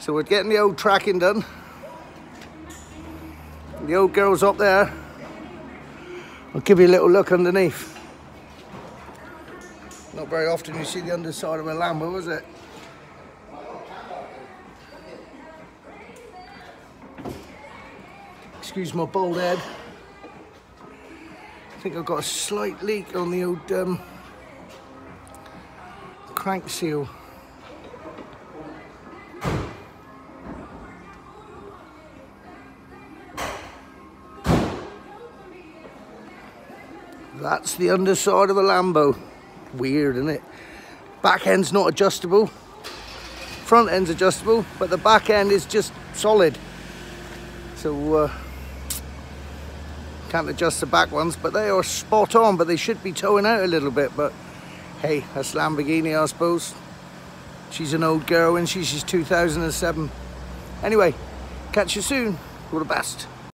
So we're getting the old tracking done. The old girl's up there. I'll give you a little look underneath. Not very often you see the underside of a Lambo, is it? Excuse my bald head. I think I've got a slight leak on the old um, crank seal. That's the underside of a Lambo. Weird, isn't it? Back end's not adjustable. Front end's adjustable, but the back end is just solid. So, uh, can't adjust the back ones, but they are spot on, but they should be towing out a little bit, but hey, that's Lamborghini, I suppose. She's an old girl and she's 2007. Anyway, catch you soon. All the best.